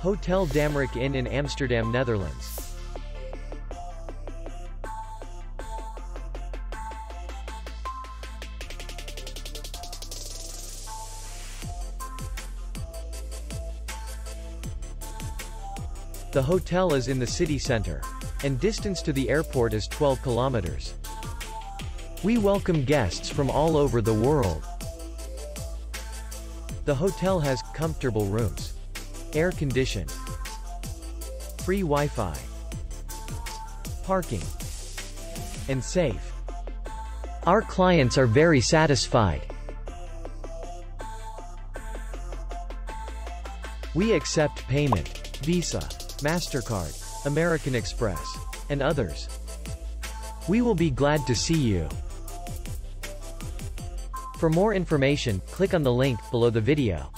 Hotel Damrak Inn in Amsterdam, Netherlands. The hotel is in the city center. And distance to the airport is 12 kilometers. We welcome guests from all over the world. The hotel has comfortable rooms, air conditioned, free Wi-Fi, parking, and safe. Our clients are very satisfied. We accept payment, Visa, MasterCard, American Express, and others. We will be glad to see you. For more information, click on the link below the video.